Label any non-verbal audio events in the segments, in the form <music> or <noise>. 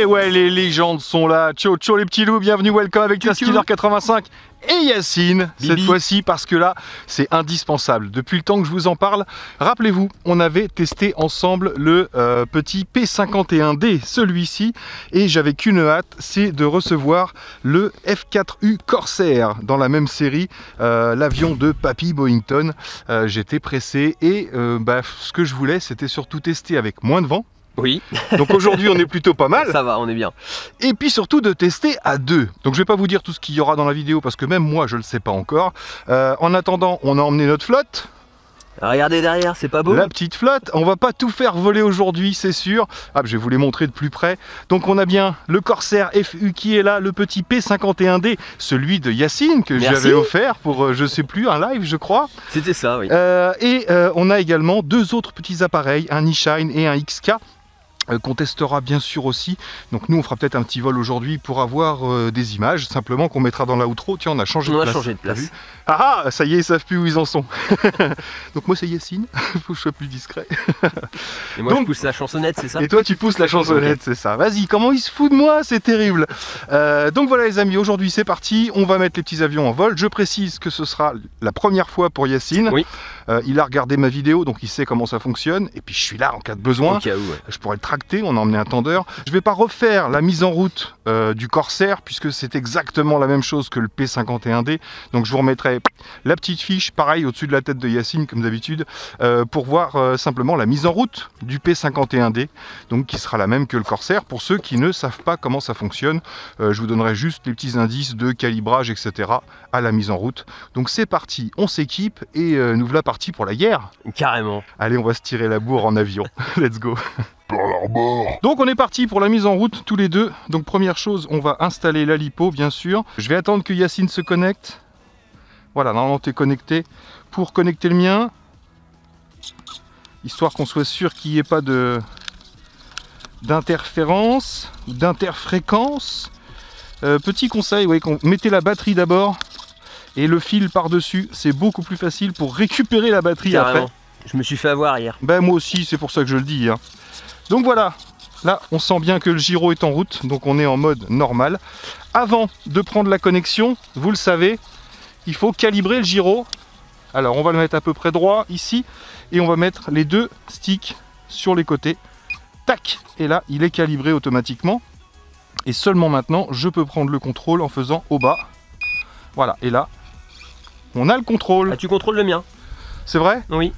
Et ouais, les légendes sont là. Ciao, ciao les petits loups, bienvenue, welcome avec la Skiller 85 et Yacine, cette fois-ci, parce que là, c'est indispensable. Depuis le temps que je vous en parle, rappelez-vous, on avait testé ensemble le euh, petit P51D, celui-ci, et j'avais qu'une hâte, c'est de recevoir le F4U Corsair dans la même série, euh, l'avion de Papy Boyington. Euh, j'étais pressé et bah, ce que je voulais, c'était surtout tester avec moins de vent, oui. <laughs> Donc aujourd'hui, on est plutôt pas mal. Ça va, on est bien. Et puis surtout de tester à deux. Donc je vais pas vous dire tout ce qu'il y aura dans la vidéo parce que même moi, je le sais pas encore. Euh, en attendant, on a emmené notre flotte. Regardez derrière, c'est pas beau La petite flotte, on va pas tout faire voler aujourd'hui, c'est sûr. Ah, je vais vous les montrer de plus près. Donc on a bien le Corsair FU qui est là, le petit P51D, celui de Yacine que j'avais offert pour, euh, je sais plus, un live, je crois. C'était ça, oui. Euh, et on a également deux autres petits appareils, un e-Shine et un XK euh, qu'on testera bien sûr aussi. Donc nous on fera peut-être un petit vol aujourd'hui pour avoir euh, des images, simplement qu'on mettra dans la outro. Tiens on a changé de place. a changé de place. Ah, ah ça y est ils savent plus où ils en sont. <laughs> Donc moi c'est Yacine, <laughs> faut que je sois plus discret. <laughs> et moi je pousse la chansonnette c'est ça? Et toi tu pousses la chansonnette c'est ça. Vas-y comment ils se foutent de moi? C'est terrible. Euh, donc voilà les amis aujourd'hui c'est parti. On va mettre les petits avions en vol. Je précise que ce sera la première fois pour Yacine. Oui. il a regardé ma vidéo donc il sait comment ça fonctionne. Et puis je suis là en cas de besoin. Je pourrais le on a emmené un tendeur. Je ne vais pas refaire la mise en route euh, du Corsair puisque c'est exactement la même chose que le P51D. Donc je vous remettrai la petite fiche, pareil au-dessus de la tête de Yacine comme d'habitude, euh, pour voir euh, simplement la mise en route du P51D, donc qui sera la même que le Corsair. Pour ceux qui ne savent pas comment ça fonctionne, je vous donnerai juste les petits indices de calibrage, etc. à la mise en route. Donc c'est parti, on s'équipe et nous voilà partis pour la guerre. Carrément. Allez, on va se tirer la bourre en avion. <laughs> Let's go. Donc on est parti pour la mise en route tous les deux. Donc première chose, on va installer la lipo bien sûr. Je vais attendre que Yacine se connecte. Voilà, normalement tu es connecté. Pour connecter le mien, histoire qu'on soit sûr qu'il n'y ait pas de d'interférence ou d'interfréquence. Euh, petit conseil, oui, mettez la batterie d'abord et le fil par-dessus, c'est beaucoup plus facile pour récupérer la batterie après. Je me suis fait avoir hier. Ben moi aussi, c'est pour ça que je le dis. Hein. Donc voilà, là on sent bien que le gyro est en route, donc on est en mode normal. Avant de prendre la connexion, vous le savez, il faut calibrer le gyro. Alors on va le mettre à peu près droit ici, et on va mettre les deux sticks sur les côtés. Tac Et là, il est calibré automatiquement. Et seulement maintenant, je peux prendre le contrôle en faisant au bas. Voilà, et là, on a le contrôle. Ah, tu contrôles le mien C'est vrai? Oui.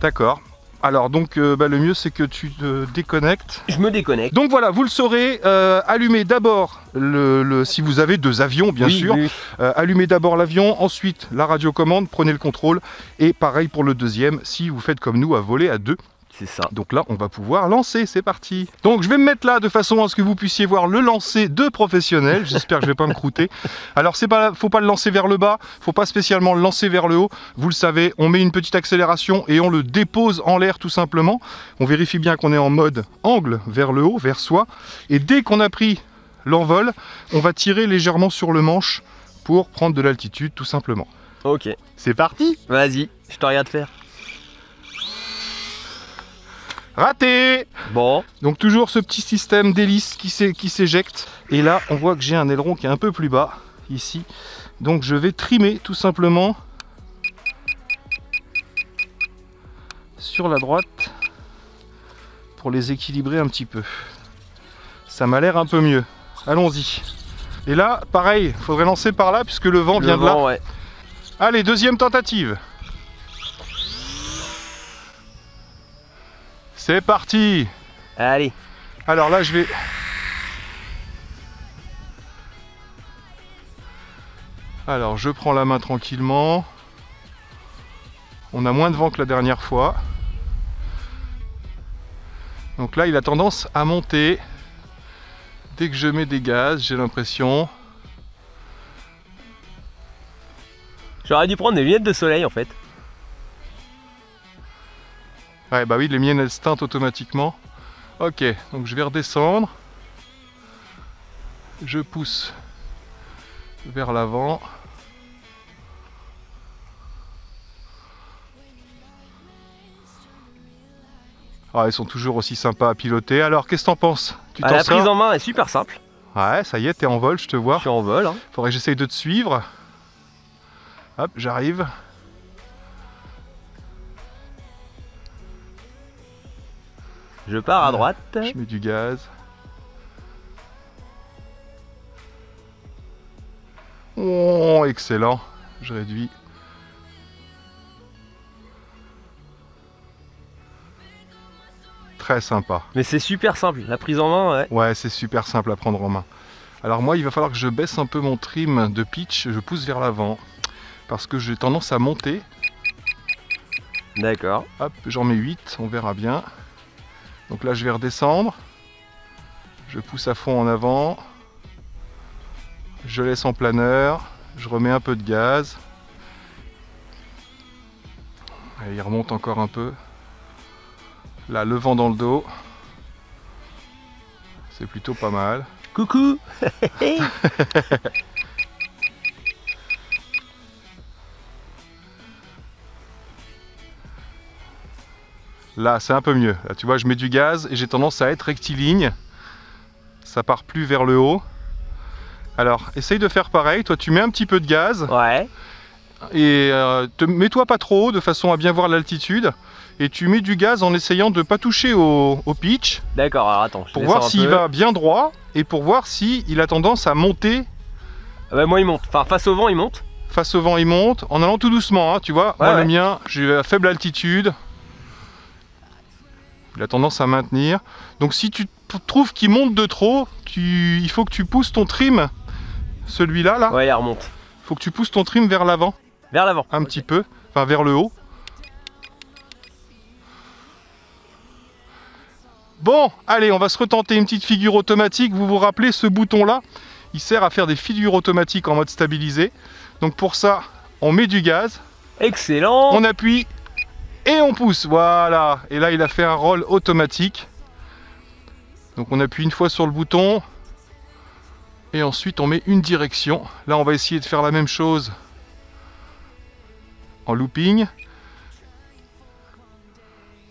D'accord. Alors donc euh, bah, le mieux c'est que tu te déconnectes. Je me déconnecte. Donc voilà, vous le saurez, euh, allumez d'abord le, si vous avez deux avions bien sûr. Euh, allumez d'abord l'avion, ensuite la radiocommande, prenez le contrôle et pareil pour le deuxième si vous faites comme nous à voler à deux. C'est ça. Donc là, on va pouvoir lancer, c'est parti. Donc je vais me mettre là de façon à ce que vous puissiez voir le lancer de professionnel. J'espère que je vais pas me croûter. Alors c'est pas, faut pas le lancer vers le bas, faut pas spécialement le lancer vers le haut. Vous le savez, on met une petite accélération et on le dépose en l'air tout simplement. On vérifie bien qu'on est en mode angle vers le haut, vers soi. Et dès qu'on a pris l'envol, on va tirer légèrement sur le manche pour prendre de l'altitude tout simplement. Ok. C'est parti Vas-y, je te regarde faire. Raté Bon. Donc toujours ce petit système d'hélice qui s'éjecte. Et là, on voit que j'ai un aileron qui est un peu plus bas, ici. Donc je vais trimer tout simplement sur la droite pour les équilibrer un petit peu. Ça m'a l'air un peu mieux. Allons-y. Et là, pareil, il faudrait lancer par là puisque le vent vient de là. Allez, deuxième tentative. C'est parti Allez Alors là je vais... Alors je prends la main tranquillement. On a moins de vent que la dernière fois. Donc là il a tendance à monter. Dès que je mets des gaz, j'ai l'impression. J'aurais dû prendre des lunettes de soleil en fait. Ouais, bah oui, les miennes elles se teintent automatiquement. Ok, donc je vais redescendre. Je pousse vers l'avant. Ah, ils sont toujours aussi sympas à piloter. Alors, qu'est-ce que t'en penses? Tu ah, La prise en main est super simple. Ouais, ça y est, t'es en vol, je te vois. Je suis en vol. Hein. Faudrait que j'essaye de te suivre. Hop, j'arrive. Je pars à droite. Je mets du gaz. Oh, excellent. Je réduis. Très sympa. Mais c'est super simple, la prise en main, ouais. Ouais, c'est super simple à prendre en main. Alors moi, il va falloir que je baisse un peu mon trim de pitch, je pousse vers l'avant, parce que j'ai tendance à monter. D'accord. Hop, j'en mets 8, on verra bien. Donc là, je vais redescendre. Je pousse à fond en avant. Je laisse en planeur. Je remets un peu de gaz. il remonte encore un peu. Là, le vent dans le dos. C'est plutôt pas mal. Coucou <laughs> <laughs> Là, c'est un peu mieux. Là, tu vois, je mets du gaz et j'ai tendance à être rectiligne. Ça part plus vers le haut. Alors, essaye de faire pareil. Toi, tu mets un petit peu de gaz. Ouais. Et euh, mets-toi pas trop haut de façon à bien voir l'altitude. Et tu mets du gaz en essayant de ne pas toucher au, pitch. D'accord, alors attends. pour voir s'il va bien droit et pour voir s'il a tendance à monter. Ah bah, moi, il monte. Enfin, face au vent, il monte. Face au vent, il monte. En allant tout doucement, hein, tu vois. moi, le mien, j'ai à faible altitude. Il a tendance à maintenir. Donc si tu trouves qu'il monte de trop, il faut que tu pousses ton trim, celui-là, là. Ouais, il remonte. Il faut que tu pousses ton trim vers l'avant. Vers l'avant. Un petit peu, enfin vers le haut. Bon, allez, on va se retenter une petite figure automatique. Vous vous rappelez, ce bouton-là, il sert à faire des figures automatiques en mode stabilisé. Donc pour ça, on met du gaz. Excellent On appuie et on pousse, voilà. Et là, il a fait un roll automatique. Donc on appuie une fois sur le bouton et ensuite on met une direction. Là, on va essayer de faire la même chose en looping.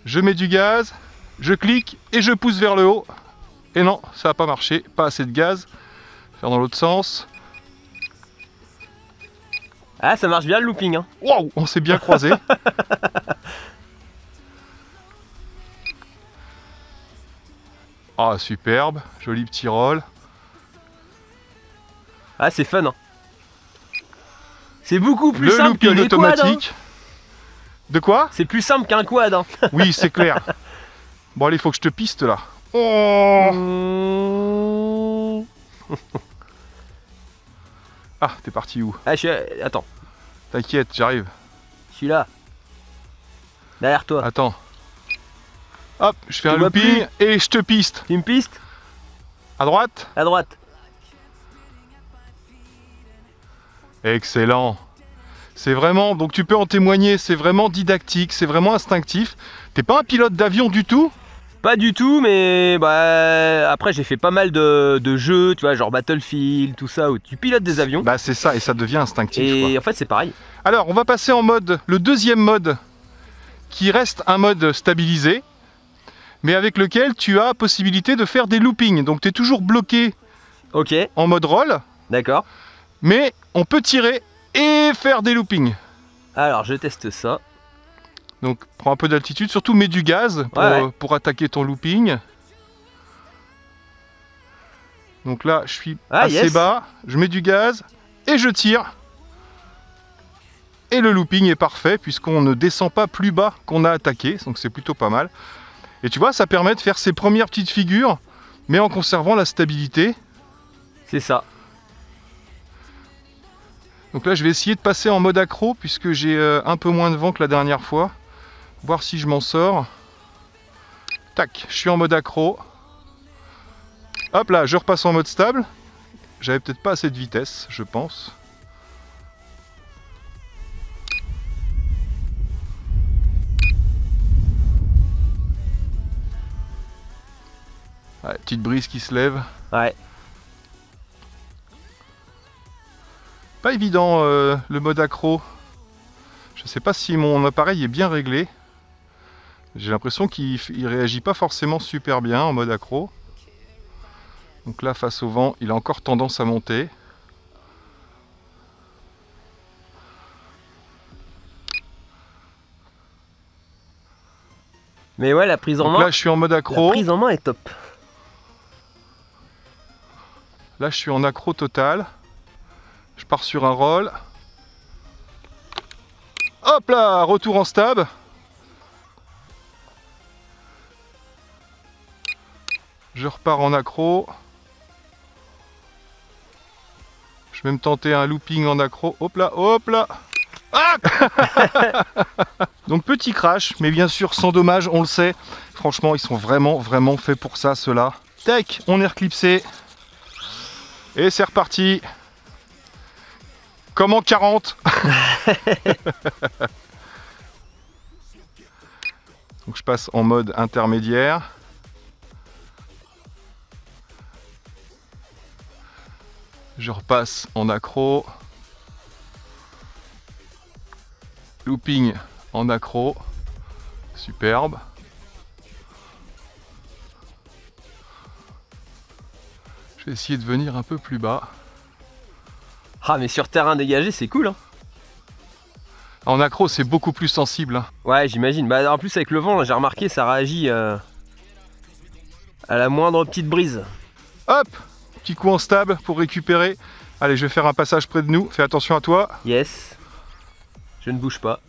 Je mets du gaz, je clique et je pousse vers le haut. Et non, ça n'a pas marché, pas assez de gaz. Faire dans l'autre sens. Ah, ça marche bien le looping. Hein. Waouh, on s'est bien croisé. <laughs> Ah, superbe, joli petit roll. Ah, c'est fun. Hein. C'est beaucoup plus simple que les automatique. Quads, hein. De quoi? C'est plus simple qu'un quad. Hein. <laughs> oui, c'est clair. Bon, allez, il faut que je te piste là. Oh <laughs> ah, t'es parti où? Ah, je suis... Attends. T'inquiète, j'arrive. Je suis là. Derrière toi. Attends. Hop, je fais un looping et je te piste. Tu me pistes À droite À droite. Excellent. C'est vraiment, donc tu peux en témoigner, c'est vraiment didactique, c'est vraiment instinctif. T'es pas un pilote d'avion du tout? Pas du tout, mais bah, après j'ai fait pas mal de, jeux, tu vois, genre Battlefield, tout ça, où tu pilotes des avions. Bah c'est ça, et ça devient instinctif. Et en fait c'est pareil. Alors on va passer en mode, le deuxième mode, qui reste un mode stabilisé mais avec lequel tu as possibilité de faire des loopings. Donc tu es toujours bloqué Ok. en mode roll. D'accord. Mais on peut tirer et faire des loopings. Alors je teste ça. Donc prends un peu d'altitude, surtout mets du gaz pour, attaquer ton looping. Donc là je suis ah, assez bas, je mets du gaz et je tire. Et le looping est parfait puisqu'on ne descend pas plus bas qu'on a attaqué, donc c'est plutôt pas mal. Et tu vois, ça permet de faire ses premières petites figures, mais en conservant la stabilité. C'est ça. Donc là, je vais essayer de passer en mode accro, puisque j'ai euh, un peu moins de vent que la dernière fois. Voir si je m'en sors. Tac, je suis en mode accro. Hop là, je repasse en mode stable. J'avais peut-être pas assez de vitesse, je pense. Petite brise qui se lève. Ouais. Pas évident euh, le mode accro. Je sais pas si mon appareil est bien réglé. J'ai l'impression qu'il réagit pas forcément super bien en mode accro. Donc là, face au vent, il a encore tendance à monter. Mais ouais, la prise en main. Là, je suis en mode accro. La prise en main est top. Là, je suis en accro total. Je pars sur un roll. Hop là, retour en stab. Je repars en accro. Je vais me tenter un looping en accro. Hop là, hop là. Ah <laughs> Donc petit crash, mais bien sûr sans dommage, on le sait. Franchement, ils sont vraiment, vraiment faits pour ça, ceux-là. Tac, on est reclipsé. Et c'est reparti. Comme en 40. <laughs> Donc je passe en mode intermédiaire. Je repasse en accro. Looping en accro. Superbe. Je vais essayer de venir un peu plus bas. Ah mais sur terrain dégagé c'est cool hein En accro c'est beaucoup plus sensible. Hein. Ouais j'imagine. Bah, en plus avec le vent j'ai remarqué ça réagit euh, à la moindre petite brise. Hop Petit coup en stable pour récupérer. Allez, je vais faire un passage près de nous. Fais attention à toi. Yes. Je ne bouge pas.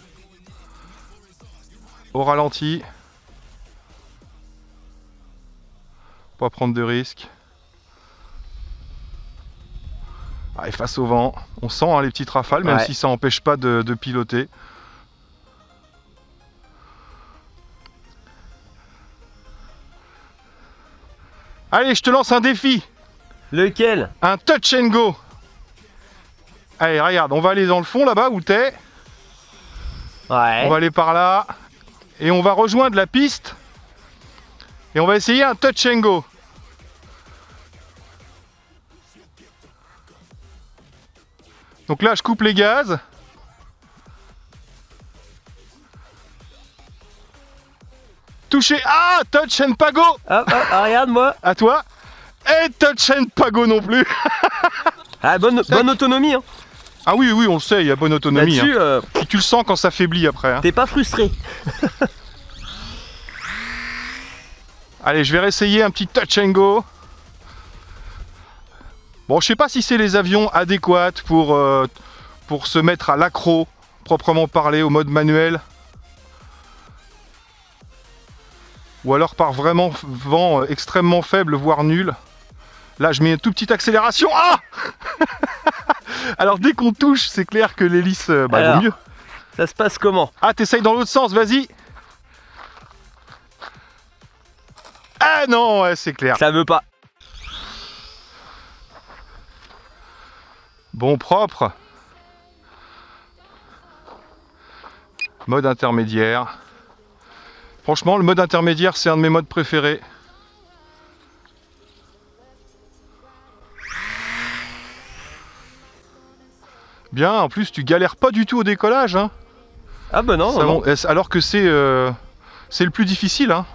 Au ralenti. Pas prendre de risques. Allez, face au vent. On sent hein, les petites rafales, même si ça n'empêche pas de, de piloter. Allez, je te lance un défi. Lequel? Un touch and go. Allez, regarde, on va aller dans le fond là-bas où t'es. Ouais. On va aller par là. Et on va rejoindre la piste. Et on va essayer un touch and go. Donc là, je coupe les gaz. Touché. Ah, touch and pago. Ah, ah, regarde moi. À toi. Et touch and pago non plus. <laughs> ah, bonne, bonne autonomie. Hein. Ah oui, oui, on le sait, il y a bonne autonomie. Hein. Euh, tu le sens quand ça faiblit après. Hein. T'es pas frustré. <laughs> Allez, je vais réessayer un petit touch and go. Bon, je sais pas si c'est les avions adéquats pour, euh, pour se mettre à l'accro, proprement parler, au mode manuel. Ou alors par vraiment vent euh, extrêmement faible, voire nul. Là, je mets une toute petite accélération. Ah <laughs> Alors, dès qu'on touche, c'est clair que l'hélice euh, bah, vaut mieux. Ça se passe comment? Ah, t'essayes dans l'autre sens, vas-y. Ah non, ouais, c'est clair. Ça veut pas. Bon, propre. Mode intermédiaire. Franchement, le mode intermédiaire, c'est un de mes modes préférés. Bien, en plus tu galères pas du tout au décollage. Hein. Ah bah non, Alors que c'est euh, c'est le plus difficile hein,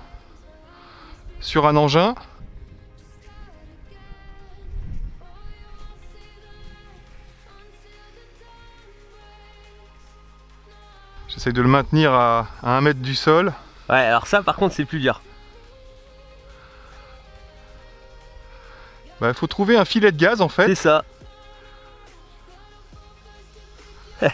sur un engin. J'essaie de le maintenir à, à 1 mètre du sol. Ouais, alors ça par contre c'est plus dur. Bah, il faut trouver un filet de gaz en fait. C'est ça. <laughs>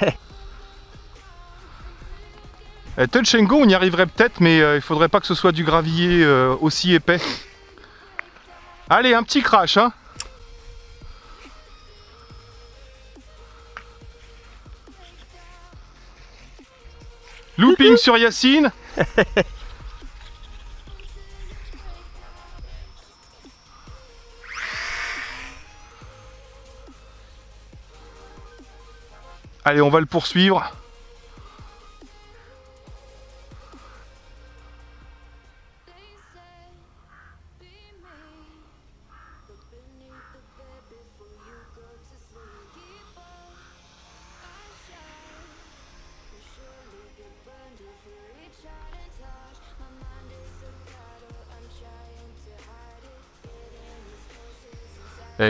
Eh, on y arriverait peut-être, mais euh, il faudrait pas que ce soit du gravier euh, aussi épais. Allez, un petit crash, hein Looping sur Yacine Allez, on va le poursuivre.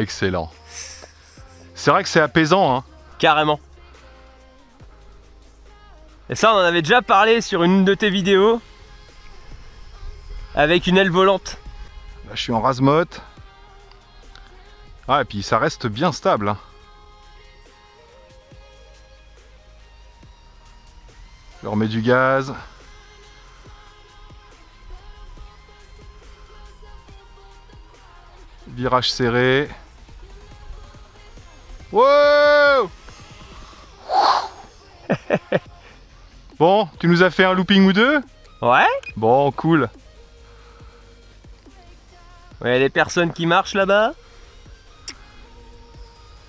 Excellent. C'est vrai que c'est apaisant, hein Carrément. Et ça, on en avait déjà parlé sur une de tes vidéos. Avec une aile volante. Là, je suis en rasemote. Ah, et puis ça reste bien stable. Hein. Je remets du gaz. Virage serré. Wow <laughs> Bon, tu nous as fait un looping ou deux? Ouais. Bon, cool. Ouais, les personnes qui marchent là-bas?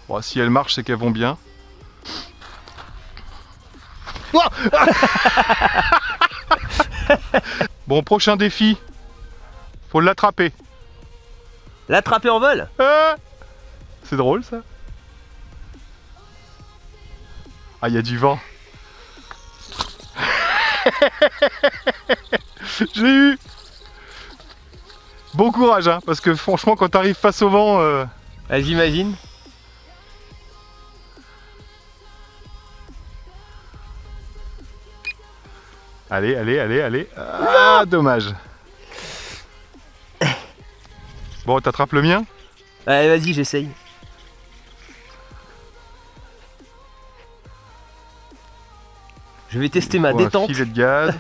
Bon, si elles marchent, c'est qu'elles vont bien. <laughs> bon, prochain défi. Faut l'attraper. L'attraper en vol ah C'est drôle ça. Ah, il y a du vent. <laughs> Je l'ai eu. Bon courage, hein, parce que franchement, quand t'arrives face au vent... Euh... Ah, j'imagine. Allez, allez, allez, allez. Ah, dommage. Bon, t'attrapes le mien Allez, vas-y, j'essaye. Je vais tester ma détente. Un filet de gaz.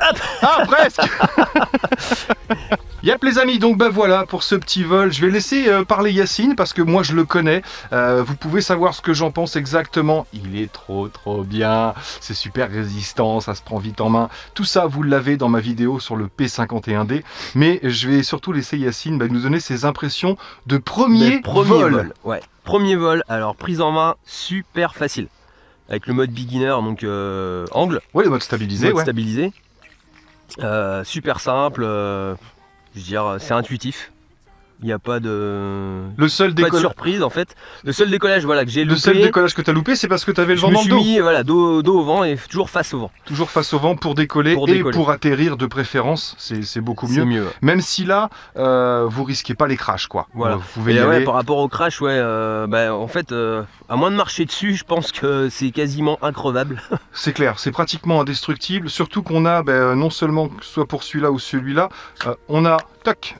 <laughs> ah, presque <laughs> Yep les amis, donc ben voilà pour ce petit vol. Je vais laisser euh, parler Yacine parce que moi je le connais. Euh, vous pouvez savoir ce que j'en pense exactement. Il est trop trop bien. C'est super résistant, ça se prend vite en main. Tout ça vous l'avez dans ma vidéo sur le P51D. Mais je vais surtout laisser Yacine ben, nous donner ses impressions de premier, vol. Ouais, premier vol. Alors prise en main super facile. Avec le mode beginner, donc euh, angle. Ouais, le mode stabilisé. Mode stabilisé. super simple. Je veux dire, c'est intuitif. Il n'y a pas de. Le seul décollage. surprise en fait. Le seul décollage voilà, que j'ai loupé. Le seul décollage que tu as loupé, c'est parce que tu avais le vent dans le dos. Mis, voilà, dos, dos, au vent et toujours face au vent. Toujours face au vent pour décoller, et pour atterrir de préférence, c'est beaucoup mieux. mieux Même si là, euh, vous risquez pas les crashs quoi. Voilà. Vous pouvez ouais, Par rapport au crash, ouais, euh, bah, en fait, euh, à moins de marcher dessus, je pense que c'est quasiment increvable. <laughs> c'est clair, c'est pratiquement indestructible. Surtout qu'on a, ben, non seulement soit pour celui-là ou celui-là, on a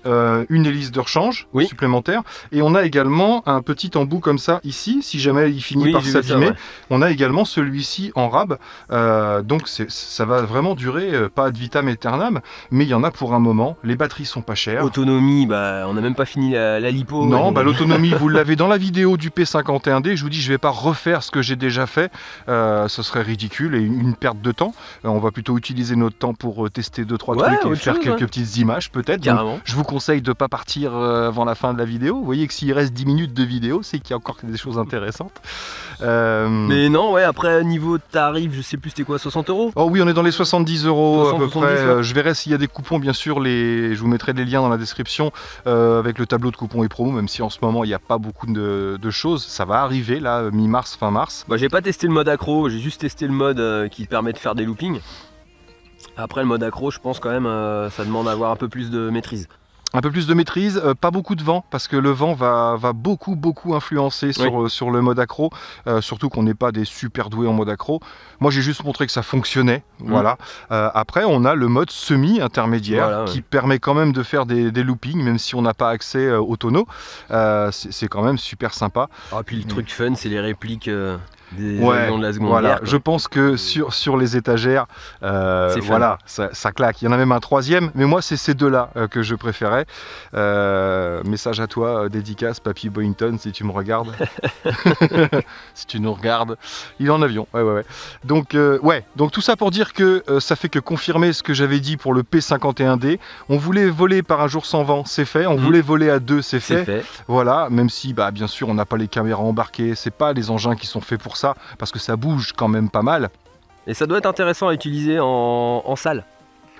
euh, une hélice de rechange supplémentaire. Et on a également un petit embout comme ça ici, si jamais il finit par s'abîmer. On a également celui-ci en rab. Euh, donc ça va vraiment durer, euh, pas ad vitam aeternam, mais il y en a pour un moment. Les batteries sont pas chères. Autonomie, bah, on n'a même pas fini la, lipo. Non, bah, l'autonomie, vous <laughs> l'avez dans la vidéo du P51D. Je vous dis, je vais pas refaire ce que j'ai déjà fait. ce serait ridicule et une, perte de temps. on va plutôt utiliser notre temps pour tester deux trois trucs et faire quelques petites images peut-être. Je vous conseille de ne pas partir euh, avant la fin de la vidéo. Vous voyez que s'il reste 10 minutes de vidéo, c'est qu'il y a encore des choses intéressantes. Euh, Mais non, ouais, après niveau tarif, je sais plus c'était quoi, 60 euros? Oh oui, on est dans les 70 euros à peu près. Euh, je verrai s'il y a des coupons, bien sûr, les... je vous mettrai les liens dans la description avec le tableau de coupons et promos, même si en ce moment il n'y a pas beaucoup de... choses. Ça va arriver là, mi-mars, fin mars. Bah, j'ai pas testé le mode accro, j'ai juste testé le mode qui permet de faire des loopings. Après le mode accro, je pense quand même euh, ça demande d'avoir un peu plus de maîtrise. Un peu plus de maîtrise, euh, pas beaucoup de vent, parce que le vent va, beaucoup beaucoup influencer sur, euh, sur le mode accro, surtout qu'on n'est pas des super doués en mode accro. Moi j'ai juste montré que ça fonctionnait, mm. voilà. après on a le mode semi-intermédiaire, qui permet quand même de faire des, loopings, même si on n'a pas accès au tonneau. c'est quand même super sympa. Ah, puis le truc fun, c'est les répliques ouais, voilà. Je pense que sur, sur les étagères, euh, voilà, ça, claque. Il y en a même un troisième, mais moi c'est ces deux-là euh, que je préférais. Euh, message à toi, dédicace, Papy Boynton, si tu me regardes. <laughs> <laughs> si tu nous regardes. Il est en avion, ouais, ouais, ouais. Donc, ouais, donc tout ça pour dire que ça fait que confirmer ce que j'avais dit pour le P51D. On voulait voler par un jour sans vent, c'est fait. On mhm. voulait voler à deux, c'est fait. fait. Voilà, même si, bah, bien sûr, on n'a pas les caméras embarquées, c'est pas les engins qui sont faits pour ça, parce que ça bouge quand même pas mal. Et ça doit être intéressant à utiliser en, salle.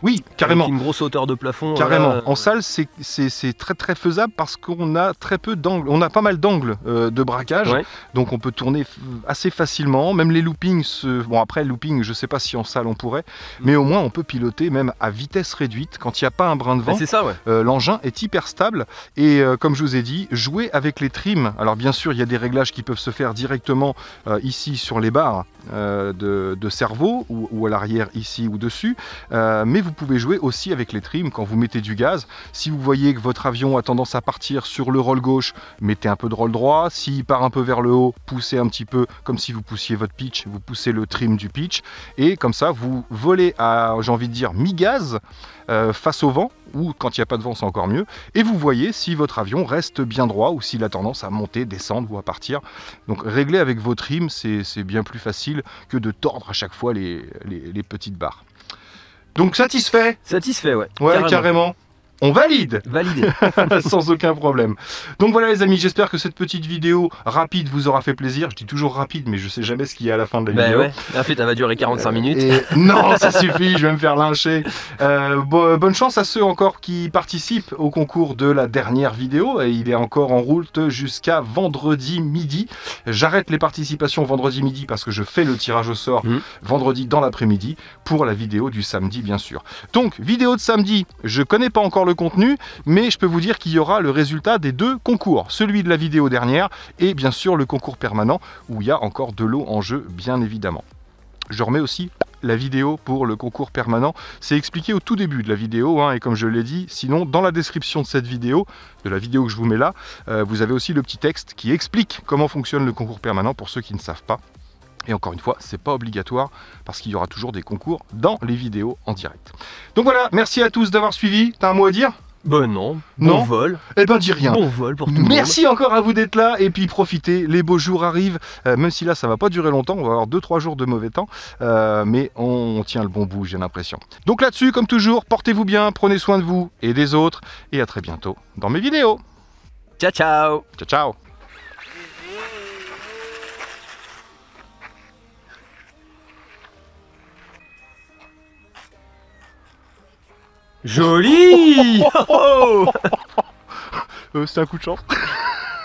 Oui, carrément. une grosse hauteur de plafond. Carrément. En salle, c'est très très faisable parce qu'on a très peu d'angles. On a pas mal d'angles euh, de braquage, donc on peut tourner assez facilement. Même les loopings, bon après looping, je sais pas si en salle on pourrait, mais au moins on peut piloter même à vitesse réduite quand il n'y a pas un brin de vent. C'est ça, ouais. Euh, l'engin est hyper stable et euh, comme je vous ai dit, jouer avec les trims. Alors bien sûr, il y a des réglages qui peuvent se faire directement ici sur les barres de, cerveau ou, ou à l'arrière ici ou dessus, mais vous pouvez jouer aussi avec les trims quand vous mettez du gaz. Si vous voyez que votre avion a tendance à partir sur le roll gauche, mettez un peu de roll droit. S'il part un peu vers le haut, poussez un petit peu comme si vous poussiez votre pitch, vous poussez le trim du pitch. Et comme ça, vous volez à, j'ai envie de dire, mi-gaz euh, face au vent, ou quand il n'y a pas de vent, c'est encore mieux. Et vous voyez si votre avion reste bien droit ou s'il a tendance à monter, descendre ou à partir. Donc régler avec vos trims, c'est bien plus facile que de tordre à chaque fois les petites barres. Donc satisfait Satisfait, ouais. Ouais, carrément. On valide Validé <laughs> Sans aucun problème. Donc voilà les amis, j'espère que cette petite vidéo rapide vous aura fait plaisir. Je dis toujours rapide, mais je sais jamais ce qu'il y a à la fin de la bah vidéo. Ouais. En fait, elle va durer 45 minutes. <laughs> non, ça suffit, je vais me faire lyncher. Euh, bonne chance à ceux encore qui participent au concours de la dernière vidéo. Il est encore en route jusqu'à vendredi midi. J'arrête les participations vendredi midi parce que je fais le tirage au sort mmh. vendredi dans l'après-midi pour la vidéo du samedi, bien sûr. Donc, vidéo de samedi, je connais pas encore le contenu, mais je peux vous dire qu'il y aura le résultat des deux concours, celui de la vidéo dernière et bien sûr le concours permanent où il y a encore de l'eau en jeu, bien évidemment. Je remets aussi la vidéo pour le concours permanent. C'est expliqué au tout début de la vidéo, hein, et comme je l'ai dit, sinon dans la description de cette vidéo, de la vidéo que je vous mets là, euh, vous avez aussi le petit texte qui explique comment fonctionne le concours permanent pour ceux qui ne savent pas. Et encore une fois, c'est pas obligatoire parce qu'il y aura toujours des concours dans les vidéos en direct. Donc voilà, merci à tous d'avoir suivi. T'as un mot à dire? Ben non, bon vol. Eh ben dis rien. Bon vol pour tout le monde. Merci encore à vous d'être là et puis profitez, les beaux jours arrivent, euh, même si là ça va pas durer longtemps, on va avoir 2-3 jours de mauvais temps, euh, mais on, tient le bon bout j'ai l'impression. Donc là-dessus, comme toujours, portez-vous bien, prenez soin de vous et des autres et à très bientôt dans mes vidéos. Ciao ciao Ciao ciao Joli <laughs> oh euh, C'est un coup de chance. <laughs>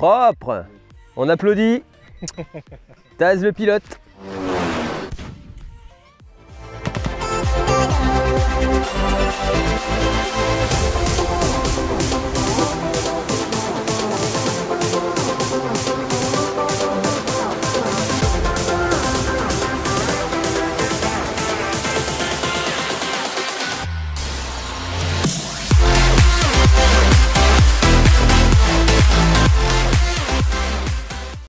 Propre. On applaudit. <laughs> Taz le pilote